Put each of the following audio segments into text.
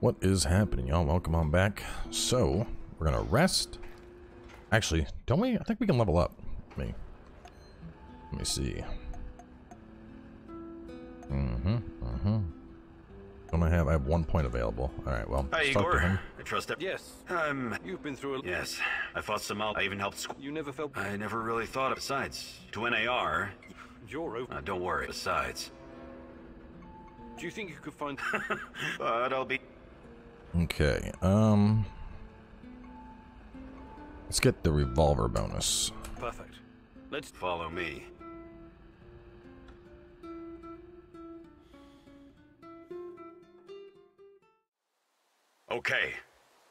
What is happening, y'all? Welcome on back. So, we're gonna rest. Actually, don't we? I think we can level up. Let me, let me see. Mm-hmm, mm-hmm. Don't I have, I have one point available. Alright, well, Hi, let's to Igor. him. I trust that. Yes, Um, you've been through a... yes. I fought some out. I even helped squ- You never felt... I never really thought of besides. To NAR, You're over. uh, don't worry. Besides. Do you think you could find... But I'll be... Okay, um... Let's get the revolver bonus. Perfect. Let's... Follow me. Okay.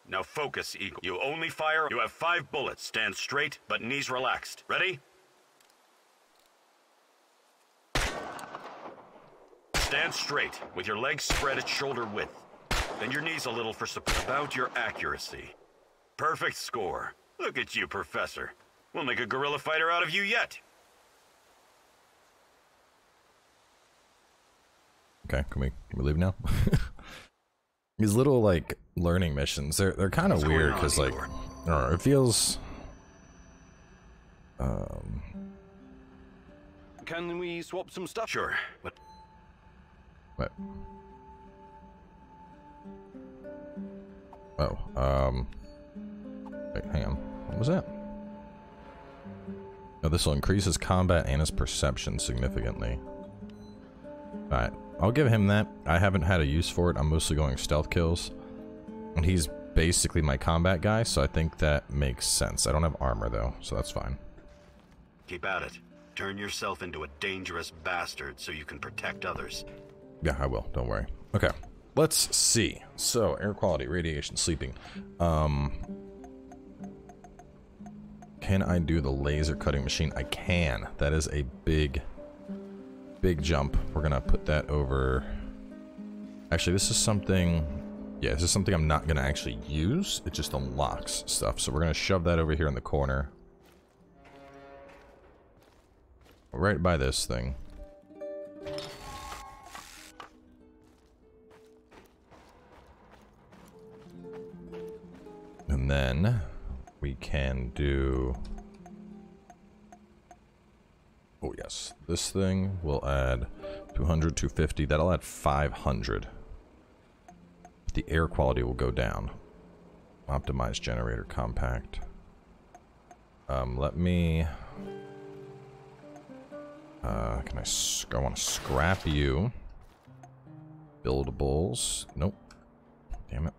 Now focus, Eagle. You only fire. You have five bullets. Stand straight, but knees relaxed. Ready? Stand straight, with your legs spread at shoulder width. Bend your knees a little for support. About your accuracy. Perfect score. Look at you, Professor. We'll make a guerrilla fighter out of you yet. Okay, can we, can we leave now? These little, like, learning missions, they're, they're kind of weird, because, like, Igor? I don't know, it feels... Um... Can we swap some stuff? Sure, but What? Oh, um... Wait, hang on. What was that? No, this will increase his combat and his perception significantly. Alright, I'll give him that. I haven't had a use for it. I'm mostly going stealth kills. And he's basically my combat guy, so I think that makes sense. I don't have armor, though, so that's fine. keep at it. Turn yourself into a dangerous bastard so you can protect others. Yeah, I will. Don't worry. Okay. Let's see. So, air quality, radiation, sleeping. Um, can I do the laser cutting machine? I can. That is a big, big jump. We're gonna put that over. Actually, this is something. Yeah, this is something I'm not gonna actually use. It just unlocks stuff. So we're gonna shove that over here in the corner. Right by this thing. Then we can do. Oh, yes. This thing will add 200, 250. That'll add 500. The air quality will go down. Optimize generator compact. Um, let me. Uh, can I... I want to scrap you. Buildables. Nope. Damn it.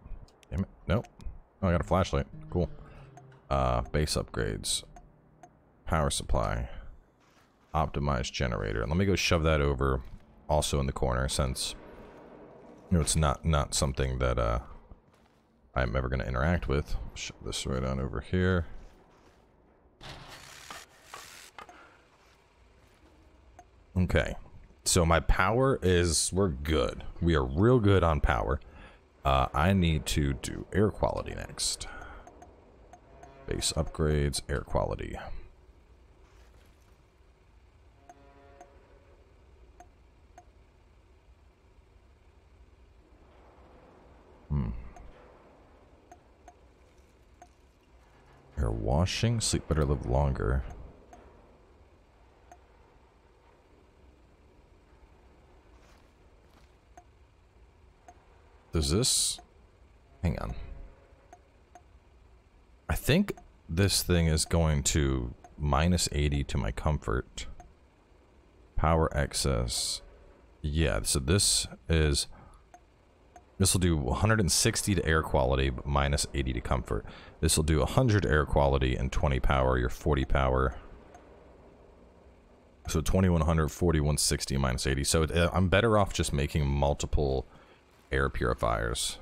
Damn it. Nope. Oh, I got a flashlight. Cool. Uh, base upgrades. Power supply. Optimized generator. Let me go shove that over also in the corner since you know it's not not something that uh I'm ever going to interact with. Shove this right on over here. Okay. So my power is we're good. We are real good on power. Uh, I need to do air quality next. Base upgrades, air quality. Hmm. Air washing, sleep better, live longer. Does this... Hang on. I think this thing is going to minus 80 to my comfort. Power excess. Yeah, so this is... This will do 160 to air quality, but minus 80 to comfort. This will do 100 air quality and 20 power, your 40 power. So 2100, 40, 160, minus 80. So uh, I'm better off just making multiple air purifiers.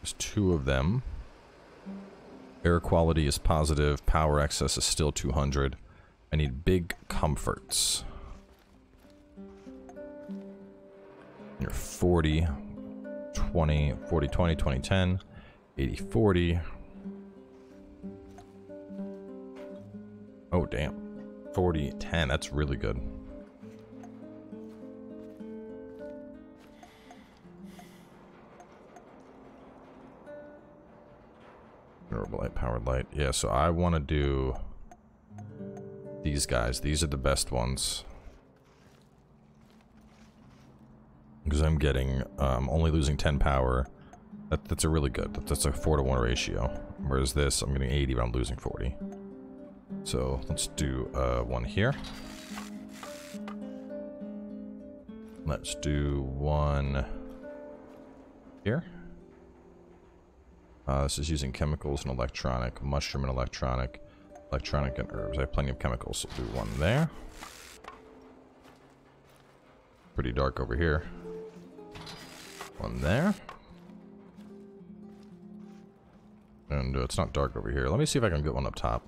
There's two of them. Air quality is positive. Power excess is still 200. I need big comforts. You're 40, 20, 40, 20, 20, 10, 80-40. Oh, damn. 40-10. That's really good. Durable light, powered light. Yeah, so I want to do these guys. These are the best ones. Because I'm getting, um, only losing 10 power. That, that's a really good. That, that's a 4 to 1 ratio. Whereas this, I'm getting 80, but I'm losing 40. So let's do uh, one here. Let's do one here. Uh, this is using chemicals and electronic, mushroom and electronic, electronic and herbs. I have plenty of chemicals, so do one there. Pretty dark over here. One there. And uh, it's not dark over here. Let me see if I can get one up top.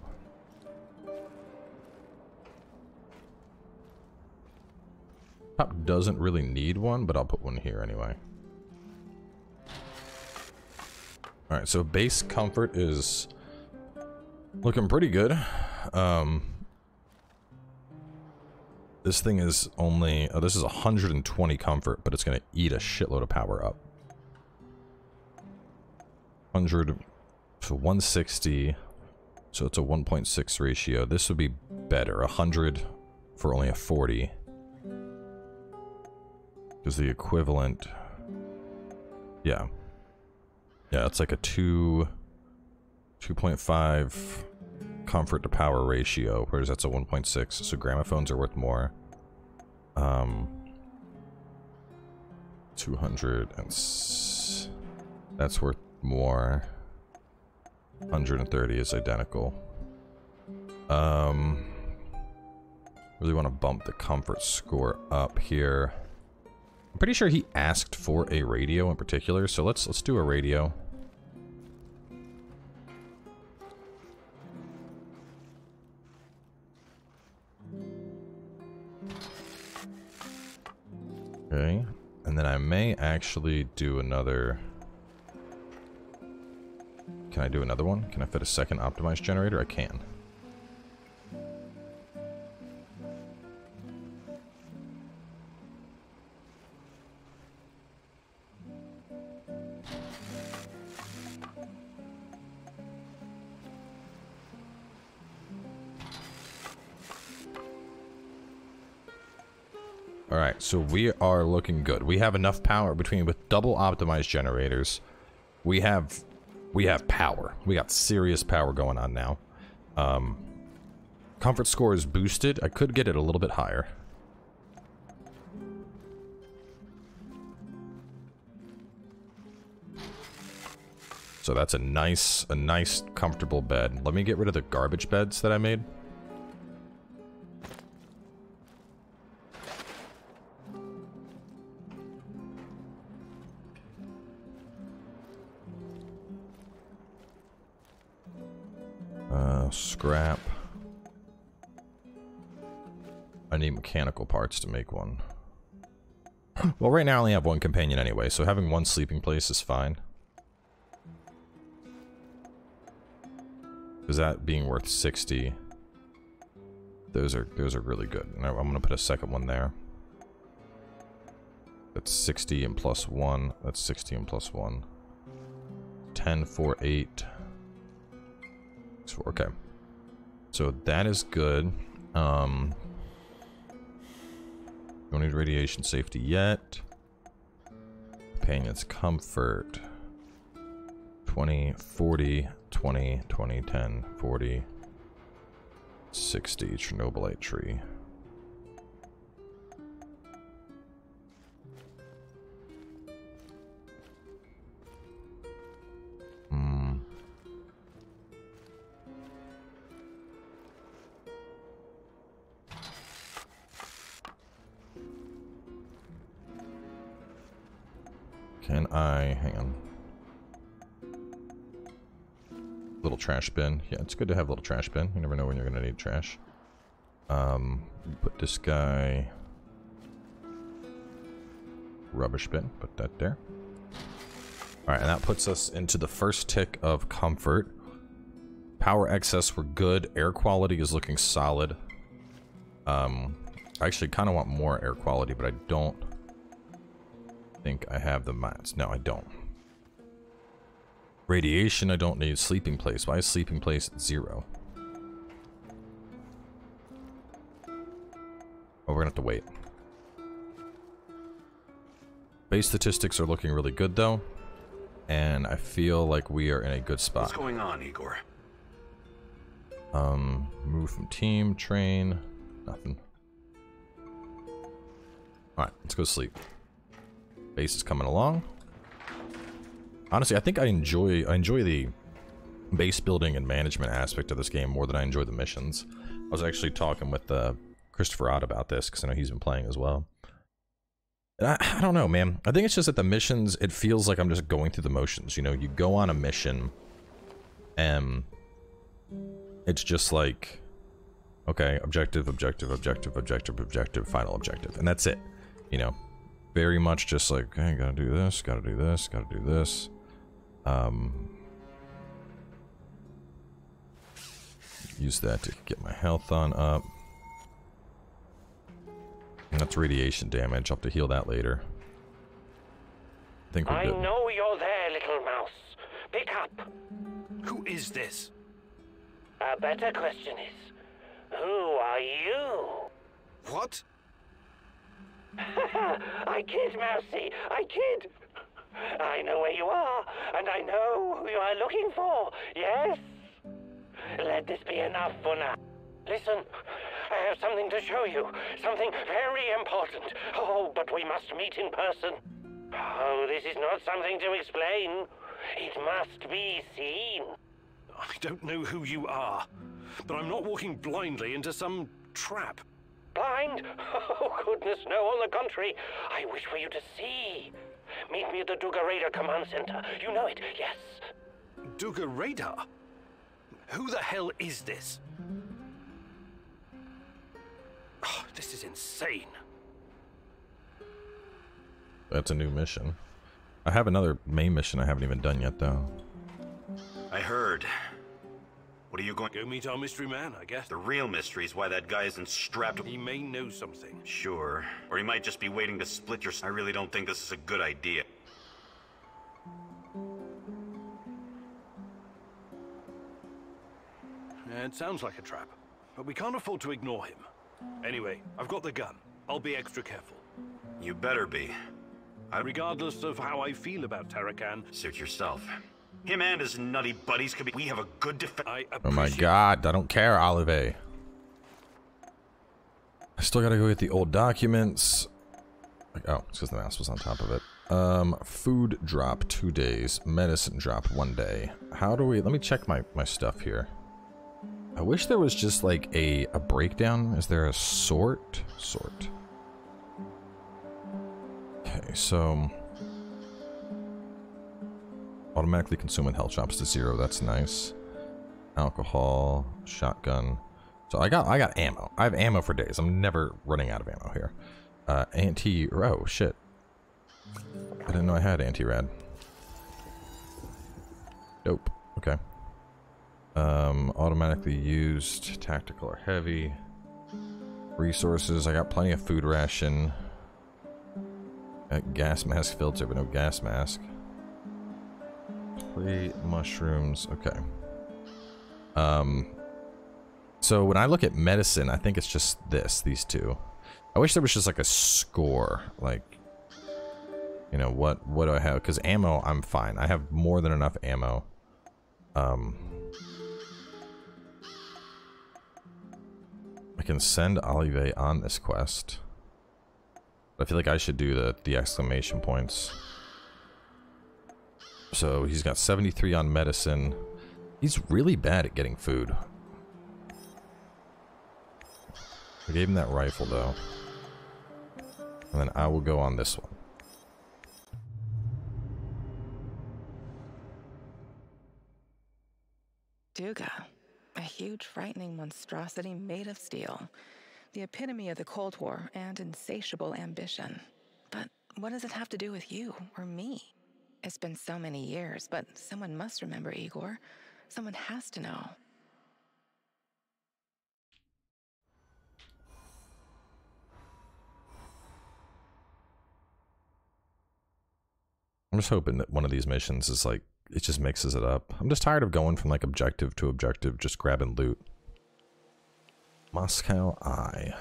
Top doesn't really need one, but I'll put one here anyway. Alright, so base comfort is looking pretty good. Um, this thing is only... Oh, this is 120 comfort, but it's going to eat a shitload of power up. 100 to 160, so it's a 1.6 ratio. This would be better. 100 for only a 40 is the equivalent. Yeah. Yeah, it's like a 2 2.5 comfort to power ratio, whereas that's a 1.6. So gramophones are worth more. Um 200 and that's worth more. 130 is identical. Um really want to bump the comfort score up here. I'm pretty sure he asked for a radio in particular, so let's let's do a radio. Okay, and then I may actually do another... Can I do another one? Can I fit a second optimized generator? I can. Alright, so we are looking good. We have enough power between with double optimized generators. We have we have power. We got serious power going on now. Um, comfort score is boosted. I could get it a little bit higher. So that's a nice, a nice, comfortable bed. Let me get rid of the garbage beds that I made. Mechanical parts to make one. well, right now I only have one companion anyway, so having one sleeping place is fine. Is that being worth 60? Those are those are really good. I'm going to put a second one there. That's 60 and plus 1. That's 60 and plus 1. 10, 4, 8. Six, 4, okay. So that is good. Um, don't need radiation safety yet. Companion's comfort. 20, 40, 20, 20, 10, 40, 60. Chernobylite tree. Trash bin. Yeah, it's good to have a little trash bin. You never know when you're going to need trash. Um, put this guy... Rubbish bin. Put that there. Alright, and that puts us into the first tick of comfort. Power excess, we're good. Air quality is looking solid. Um, I actually kind of want more air quality, but I don't think I have the mats. No, I don't. Radiation, I don't need. Sleeping place. Why is sleeping place zero? Oh, we're gonna have to wait. Base statistics are looking really good, though. And I feel like we are in a good spot. What's going on, Igor? Um, move from team, train, nothing. Alright, let's go sleep. Base is coming along. Honestly, I think I enjoy I enjoy the base building and management aspect of this game more than I enjoy the missions. I was actually talking with uh, Christopher Odd about this because I know he's been playing as well. And I, I don't know, man. I think it's just that the missions, it feels like I'm just going through the motions. You know, you go on a mission and it's just like, okay, objective, objective, objective, objective, objective, final objective. And that's it. You know, very much just like, okay, gotta do this, gotta do this, gotta do this. Um, use that to get my health on up. And that's radiation damage. I'll have to heal that later. I think we're I good. know you're there, little mouse. Pick up. Who is this? A better question is, who are you? What? I kid, Mousy. I kid. I know where you are, and I know who you are looking for. Yes? Let this be enough for now. Listen, I have something to show you. Something very important. Oh, but we must meet in person. Oh, this is not something to explain. It must be seen. I don't know who you are, but I'm not walking blindly into some trap. Blind? Oh, goodness, no, on the contrary. I wish for you to see. Meet me at the Duga Radar Command Center. You know it, yes. Duga Radar? Who the hell is this? Oh, this is insane. That's a new mission. I have another main mission I haven't even done yet, though. I heard. What are you going... Go meet our mystery man, I guess. The real mystery is why that guy isn't strapped... He may know something. Sure. Or he might just be waiting to split your... I really don't think this is a good idea. Yeah, It sounds like a trap, but we can't afford to ignore him. Anyway, I've got the gun. I'll be extra careful. You better be. I... Regardless of how I feel about Tarakan, Suit yourself. Him and his nutty buddies could be... We have a good defense... Oh my god, I don't care, Olive. I still gotta go get the old documents. Oh, it's because the mouse was on top of it. Um, food drop two days, medicine drop one day. How do we? Let me check my my stuff here. I wish there was just like a a breakdown. Is there a sort? Sort. Okay, so automatically consuming health drops to zero. That's nice. Alcohol, shotgun. So I got I got ammo. I have ammo for days. I'm never running out of ammo here. Uh, anti. Oh shit. I didn't know I had anti-rad. Dope. Okay. Um, automatically used, tactical or heavy. Resources. I got plenty of food ration. Got gas mask filter, but no gas mask. Plate, mushrooms. Okay. Um. So when I look at medicine, I think it's just this, these two. I wish there was just like a score, like you know what what do I have? Because ammo, I'm fine. I have more than enough ammo. Um, I can send Olive on this quest. I feel like I should do the the exclamation points. So he's got 73 on medicine. He's really bad at getting food. I gave him that rifle though. And then I will go on this one. Duga, a huge, frightening monstrosity made of steel. The epitome of the Cold War and insatiable ambition. But what does it have to do with you or me? It's been so many years, but someone must remember Igor. Someone has to know. I'm just hoping that one of these missions is like, it just mixes it up. I'm just tired of going from like objective to objective, just grabbing loot. Moscow Eye.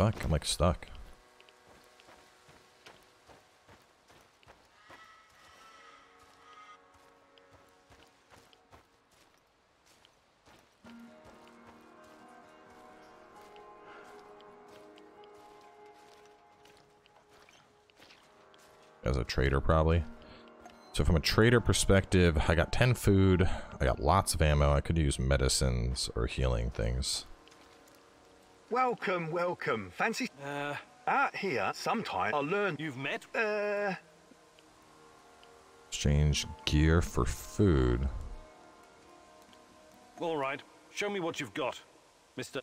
Fuck, I'm like stuck. As a trader, probably. So from a trader perspective, I got 10 food, I got lots of ammo, I could use medicines or healing things. Welcome, welcome. Fancy Uh, out here sometime I'll learn you've met? uh Exchange gear for food. All right. Show me what you've got, Mr.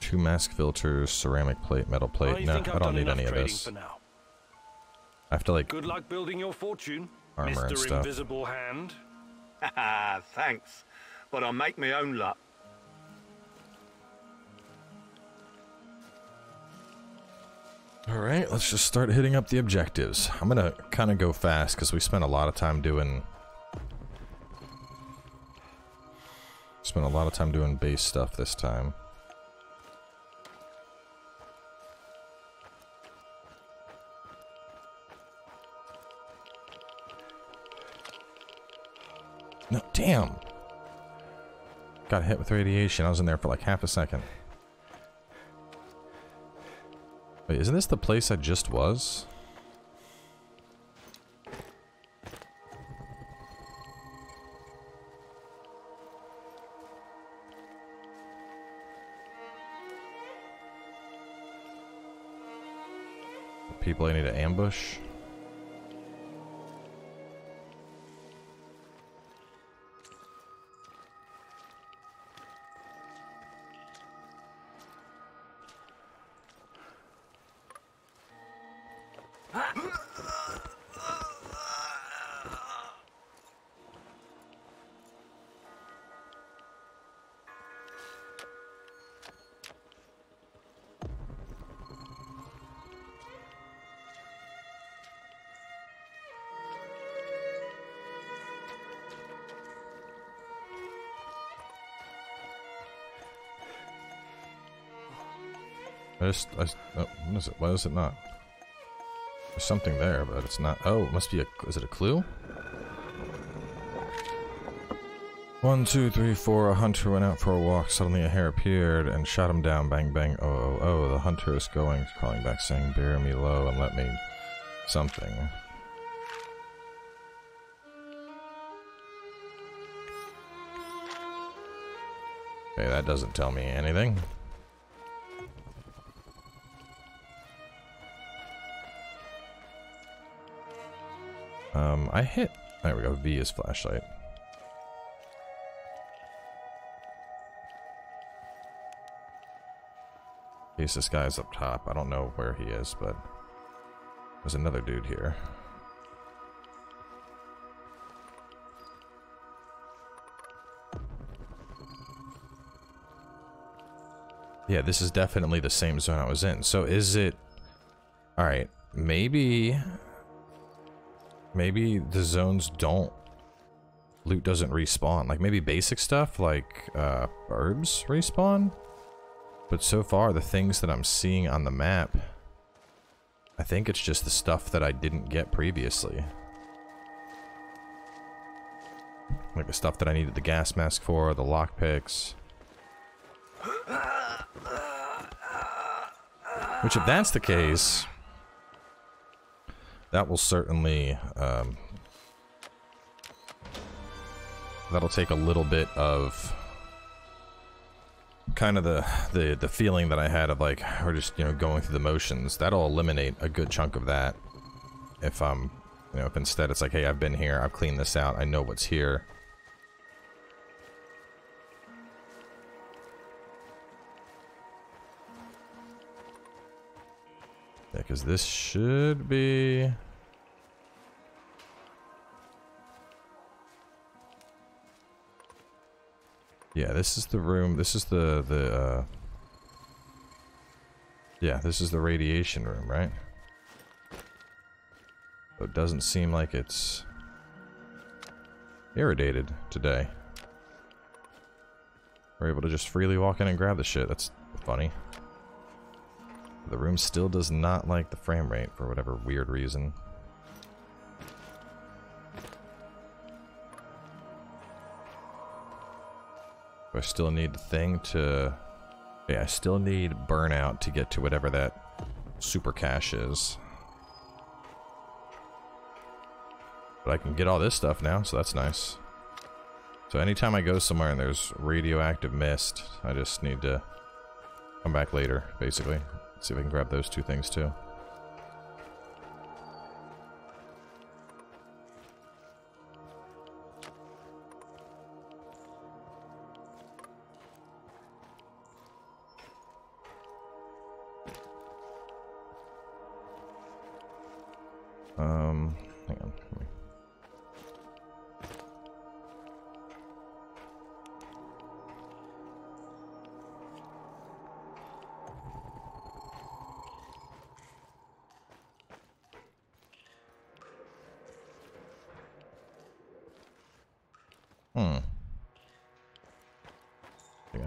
Two mask filters, ceramic plate, metal plate. I no, I've don't need any of this. For now. I have to like Good luck building your fortune, Armor Mr. and stuff. Invisible Hand. Ah, thanks. But I'll make my own luck. All right, let's just start hitting up the objectives. I'm gonna kind of go fast because we spent a lot of time doing. Spent a lot of time doing base stuff this time. No, damn. Got hit with radiation. I was in there for like half a second. Wait, isn't this the place I just was? People I need to ambush? Just, I, oh, what is it? Why is it not? There's something there, but it's not. Oh, it must be a. Is it a clue? One, two, three, four. A hunter went out for a walk. Suddenly, a hare appeared and shot him down. Bang, bang. Oh, oh, oh. The hunter is going, calling back, saying, "Bury me low and let me something." Okay, that doesn't tell me anything. Um, I hit. There we go. V is flashlight. This guy's up top. I don't know where he is, but there's another dude here. Yeah, this is definitely the same zone I was in. So is it... Alright, maybe... Maybe the zones don't... Loot doesn't respawn. Like, maybe basic stuff, like, uh, herbs respawn? But so far, the things that I'm seeing on the map... I think it's just the stuff that I didn't get previously. Like the stuff that I needed the gas mask for, the lockpicks. Which, if that's the case, that will certainly um, that'll take a little bit of kind of the, the the feeling that I had of like we're just you know going through the motions. That'll eliminate a good chunk of that. If I'm you know if instead it's like hey I've been here I've cleaned this out I know what's here. Because this should be... Yeah, this is the room. This is the, the, uh... Yeah, this is the radiation room, right? So it doesn't seem like it's irritated today. We're able to just freely walk in and grab the shit. That's funny. The room still does not like the frame rate for whatever weird reason. I still need the thing to... Yeah, I still need burnout to get to whatever that super cache is. But I can get all this stuff now, so that's nice. So anytime I go somewhere and there's radioactive mist, I just need to come back later, basically. See if I can grab those two things too. Um, hang on.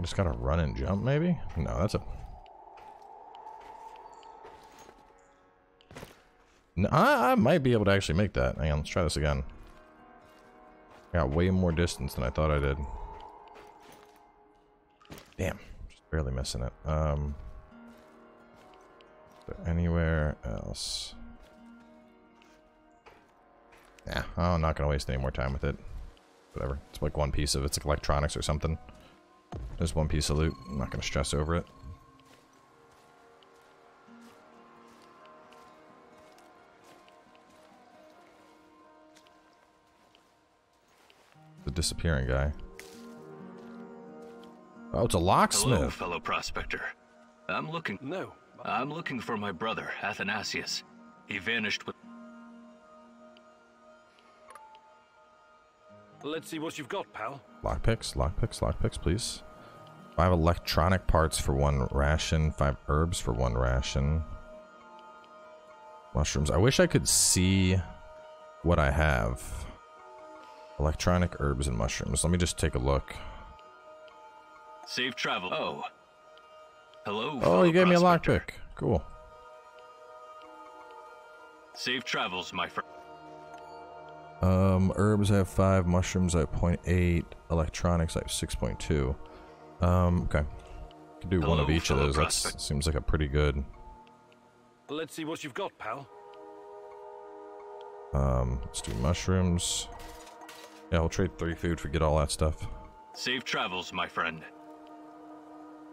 Just gotta run and jump, maybe? No, that's a... No, I, I might be able to actually make that. Hang on, let's try this again. I got way more distance than I thought I did. Damn, just barely missing it. Um, anywhere else? Yeah, I'm not gonna waste any more time with it. Whatever. It's like one piece of it's like electronics or something. There's one piece of loot. I'm not gonna stress over it. The disappearing guy. Oh, it's a Hello, locksmith. fellow prospector. I'm looking. No. I'm looking for my brother, Athanasius. He vanished with. Let's see what you've got, pal. Lockpicks, lockpicks, lockpicks, please. Five electronic parts for one ration. Five herbs for one ration. Mushrooms. I wish I could see what I have. Electronic herbs and mushrooms. Let me just take a look. Safe travel. Oh. Hello. Oh, you gave me a prospector. lockpick. Cool. Safe travels, my friend. Um, herbs I have five, mushrooms I have 0.8, electronics I have 6.2. Um, okay. Could do one of each of those. That seems like a pretty good. Let's see what you've got, pal. Um, let's do mushrooms. Yeah, we'll trade three food for get all that stuff. Safe travels, my friend.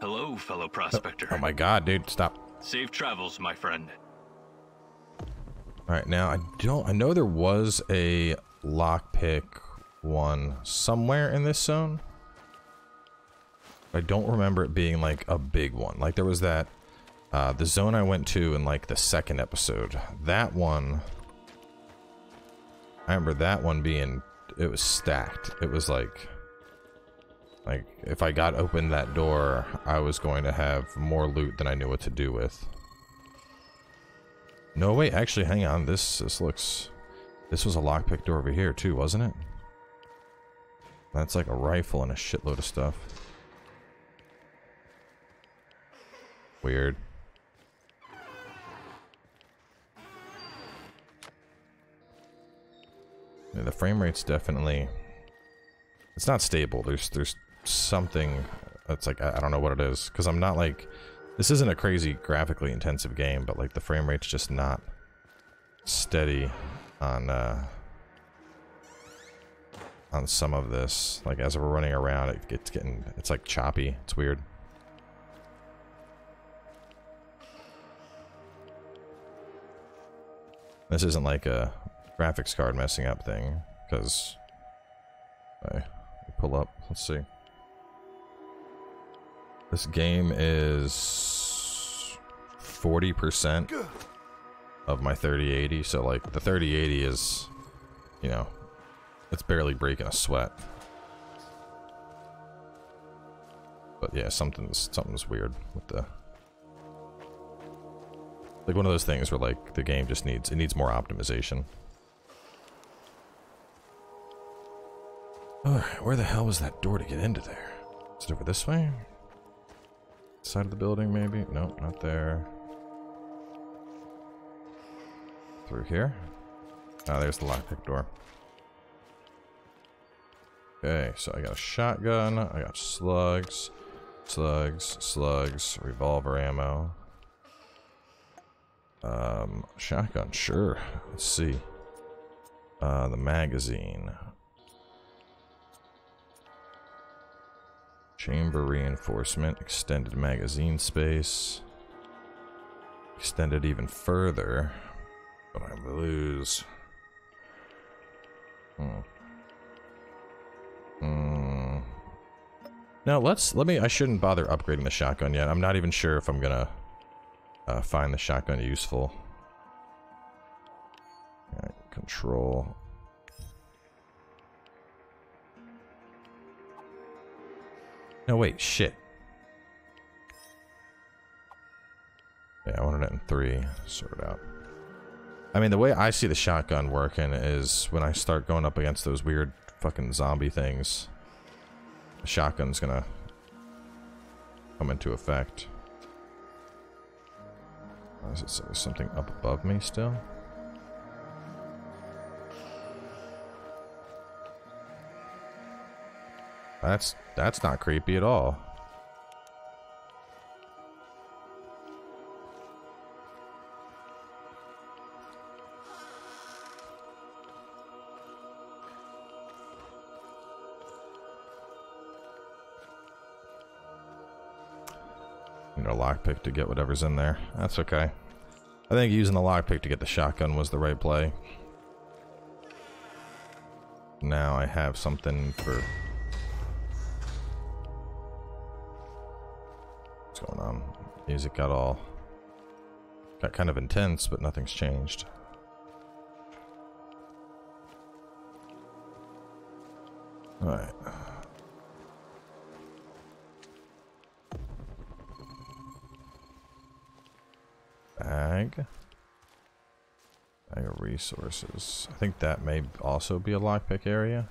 Hello, fellow prospector. Oh my god, dude, stop. Safe travels, my friend. Alright, now I don't I know there was a lockpick one somewhere in this zone. I don't remember it being like a big one. Like there was that uh the zone I went to in like the second episode. That one I remember that one being it was stacked. It was like like if I got open that door, I was going to have more loot than I knew what to do with. No, wait, actually, hang on. This this looks... This was a lockpick door over here, too, wasn't it? That's like a rifle and a shitload of stuff. Weird. Yeah, the frame rate's definitely... It's not stable. There's there's something that's like, I, I don't know what it is. Because I'm not like... This isn't a crazy graphically intensive game, but like the frame rate's just not steady on uh on some of this. Like as we're running around, it gets getting it's like choppy. It's weird. This isn't like a graphics card messing up thing, because I pull up. Let's see. This game is 40% of my 3080. So like the 3080 is, you know, it's barely breaking a sweat. But yeah, something's something's weird with the like one of those things where like the game just needs it needs more optimization. Alright, where the hell was that door to get into there? Is it over this way? Side of the building, maybe? Nope, not there. Through here? Ah, there's the lockpick door. Okay, so I got a shotgun, I got slugs, slugs, slugs, revolver ammo. Um, shotgun, sure. Let's see. Uh, the magazine. Chamber reinforcement, extended magazine space. Extended even further. But I lose. Hmm. Hmm. Now let's let me. I shouldn't bother upgrading the shotgun yet. I'm not even sure if I'm gonna uh, find the shotgun useful. Right, control. No, wait, shit. Yeah, I wanted it in three. Sort it out. I mean, the way I see the shotgun working is when I start going up against those weird fucking zombie things, the shotgun's gonna come into effect. Does it say? Something up above me still? That's that's not creepy at all. You know, lockpick to get whatever's in there. That's okay. I think using the lockpick to get the shotgun was the right play. Now I have something for Music got all got kind of intense, but nothing's changed. Alright. Bag. Bag of resources. I think that may also be a lockpick area.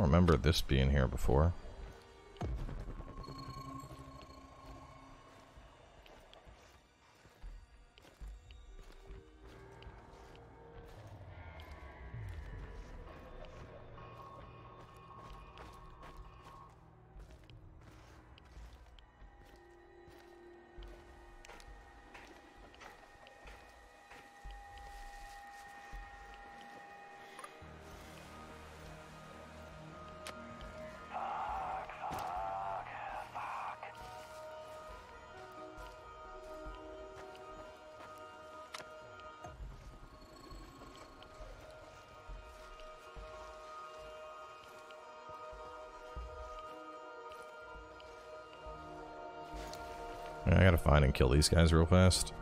Don't remember this being here before. Kill these guys real fast.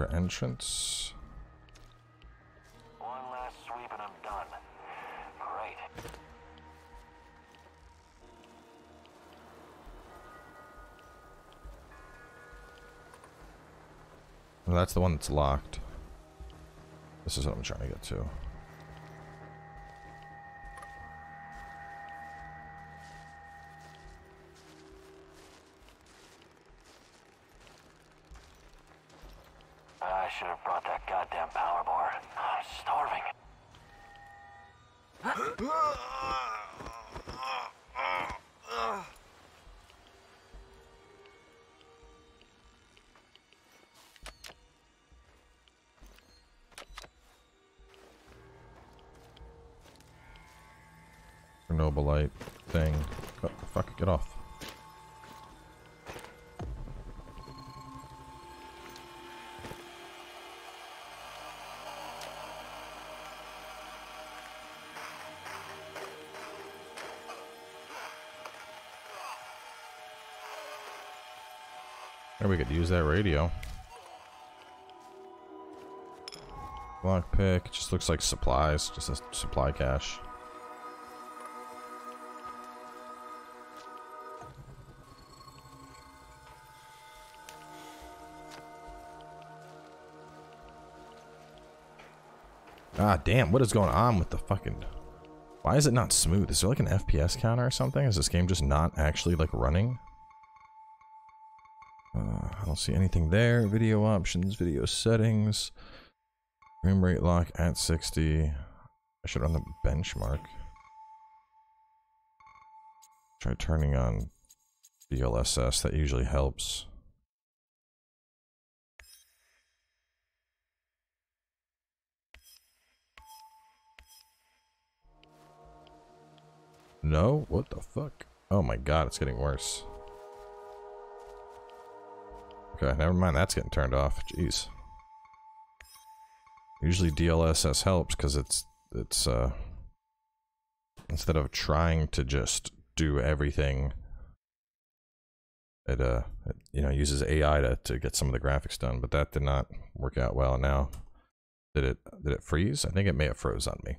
another entrance. One last sweep and I'm done. Great. Well, that's the one that's locked. This is what I'm trying to get to. Chernobylite thing. Oh, fuck, get off. There we could use that radio. Lockpick, just looks like supplies, just a supply cache. Ah, damn, what is going on with the fucking... Why is it not smooth? Is there like an FPS counter or something? Is this game just not actually like running? Uh, I don't see anything there. Video options, video settings. Frame rate lock at 60. I should run the benchmark. Try turning on DLSS, that usually helps. No? What the fuck? Oh my god, it's getting worse. Okay, never mind, that's getting turned off. Jeez. Usually DLSS helps because it's it's uh instead of trying to just do everything it uh it, you know uses AI to, to get some of the graphics done, but that did not work out well now. Did it did it freeze? I think it may have froze on me.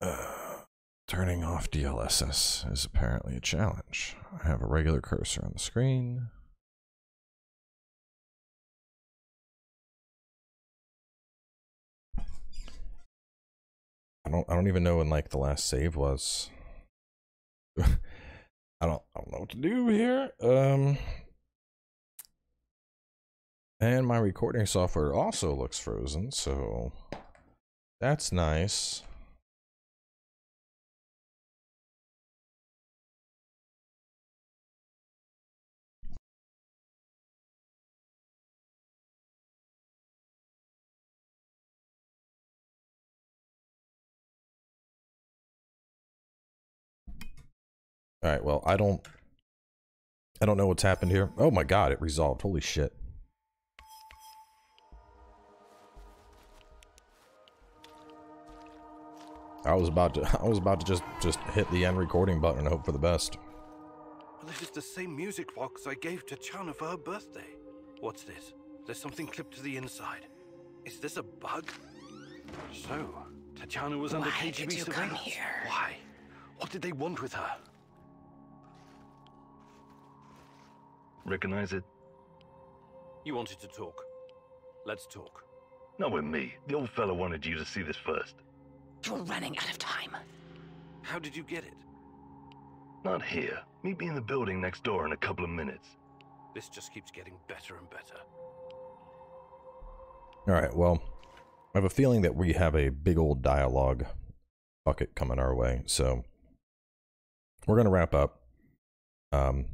Uh, turning off DLSS is apparently a challenge. I have a regular cursor on the screen. I don't I don't even know when like the last save was. I don't I don't know what to do here. Um and my recording software also looks frozen, so that's nice. All right, well, I don't I don't know what's happened here. Oh my god, it resolved. Holy shit. I was about to I was about to just just hit the end recording button and hope for the best. Well, this is the same music box I gave to Chana for her birthday. What's this? There's something clipped to the inside. Is this a bug? So, Tatiana was under Why KGB did you come surveillance. here? Why? What did they want with her? Recognize it? You wanted to talk. Let's talk. Not with me. The old fella wanted you to see this first. You're running out of time. How did you get it? Not here. Meet me in the building next door in a couple of minutes. This just keeps getting better and better. All right, well, I have a feeling that we have a big old dialogue bucket coming our way, so we're gonna wrap up. Um,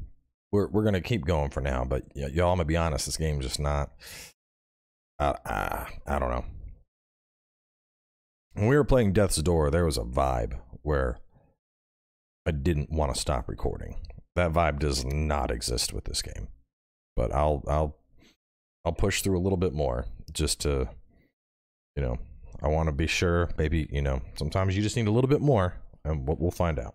we're we're gonna keep going for now, but y'all, I'm gonna be honest, this game's just not. Uh, uh, I don't know. When we were playing Death's Door, there was a vibe where I didn't want to stop recording. That vibe does not exist with this game, but I'll I'll I'll push through a little bit more just to, you know, I want to be sure. Maybe you know, sometimes you just need a little bit more, and we'll, we'll find out.